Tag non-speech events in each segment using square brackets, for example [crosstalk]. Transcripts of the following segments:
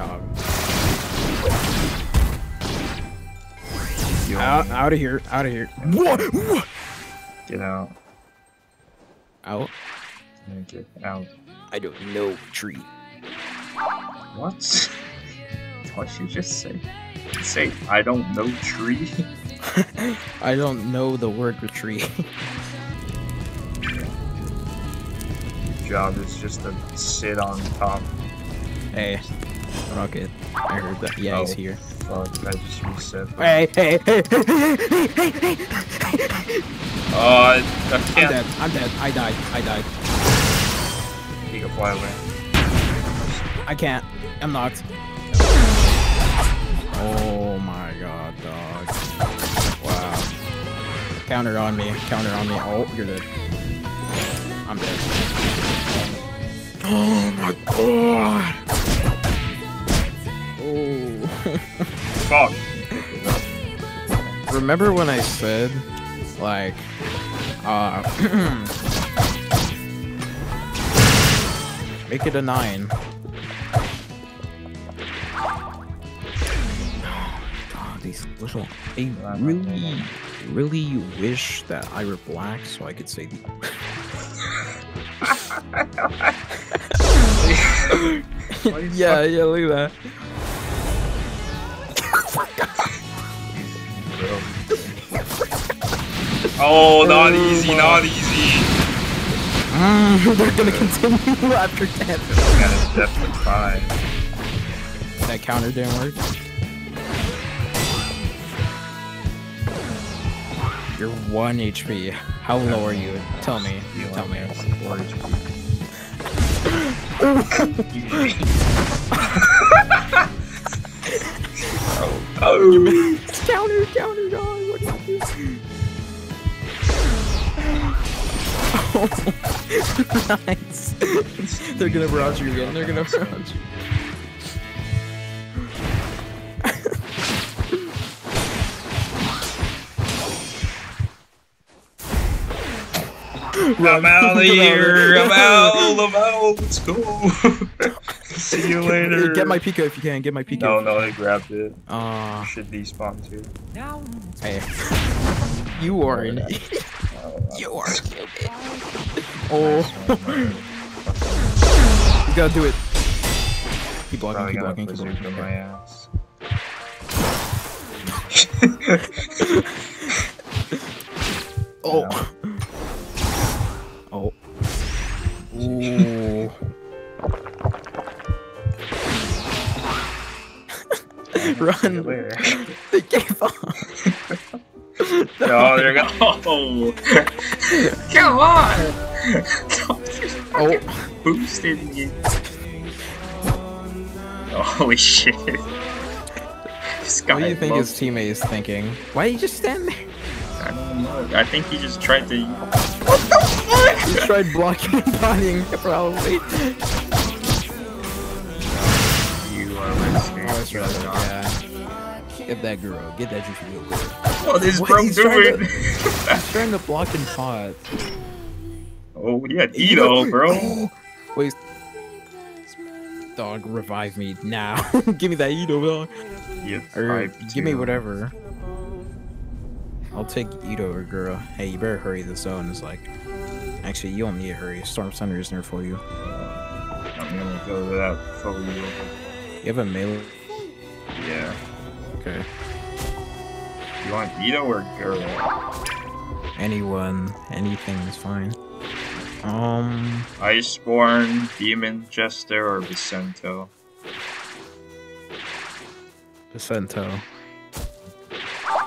dog. Out, out of here, out of here. What? What? Get out. Out? Yeah, Get out. I don't know tree. What? [laughs] What you just say? Say, I don't know tree. [laughs] I don't know the word retreat. Your job is just to sit on top. hey, Rocket. I heard that. Yeah, oh. he's here. Oh, I just reset. Hey, hey, hey, hey, hey, hey, hey, hey. Uh, I can't. I'm dead. I'm dead. I died. I died. You can fly away. I can't. I'm knocked. Oh my god, dog. Wow. Counter on me. Counter on me. Oh, you're dead. I'm dead. [gasps] Oh my god. Fuck. Remember when I said, like, uh, [clears throat] make it a nine. Oh, these little, I really, really wish that I were black so I could say the. [laughs] [laughs] Yeah, yeah, look at that. Oh, not Oh easy, not easy. Mm, [laughs] they're gonna continue [laughs] after death. Gotta definitely fine. That counter didn't work. You're one HP. How low are you? Tell me. You Tell me. Four [laughs] HP. oh, counter, counter, dog. What you nice. They're gonna barrage you again. They're gonna barrage you. I'm out of here. I'm out. I'm out. Let's go. [laughs] See you later. Get my Pika if you can. Get my Pika. No, no, they grabbed it. Uh, Should despawn too. hey. You are an. Oh, You are. stupid. Oh. [laughs] You gotta do it. Keep blocking, Probably keep gonna blocking, keep bazooka blocking. my ass. [laughs] Oh. [laughs] Oh. Ooh. Run. Where? They gave up. Oh, there you go. Oh. [laughs] Come on. Oh. Boosted you. Oh, holy shit. What do you think his teammate is thinking? Why did you just stand there? I don't know. I think he just tried to. You tried blocking and buying, probably. You are risking. Oh, that's right. Yeah. Get that girl. Get that juicy little girl. What is bro he's trying doing? [laughs] He's trying to block and pot. oh, yeah, Ito, bro. [gasps] Wait. Dog, revive me now. [laughs] give me that Ito, dog. You Or give me whatever. I'll take Ito or Gura. Hey, you better hurry the zone. Is like, actually, you don't need to hurry. Storm Thunder is near for you. I'm gonna go to that for you. You have a melee. Yeah. Okay. You want Ito or Gura? Anyone, anything is fine. Um, Iceborne, Demon Jester, or Vicento? Vicento.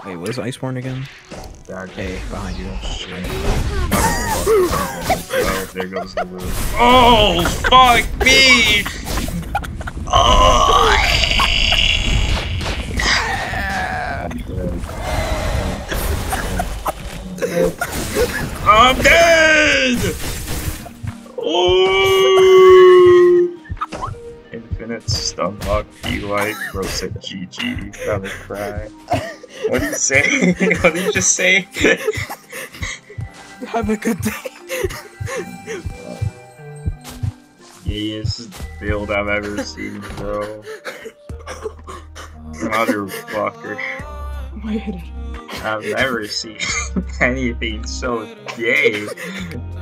Wait, what is Iceborne again? That Hey, behind you. shit. [laughs] oh, there goes the loot. Oh, fuck me! I'm dead! Oh! Infinite stun lock, be like, bro said GG, gotta cry. What do you say? [laughs] what did you just say? Have a good day. Gayest build I've ever seen, bro. motherfucker. My head. I've never seen [laughs] anything so gay. [laughs]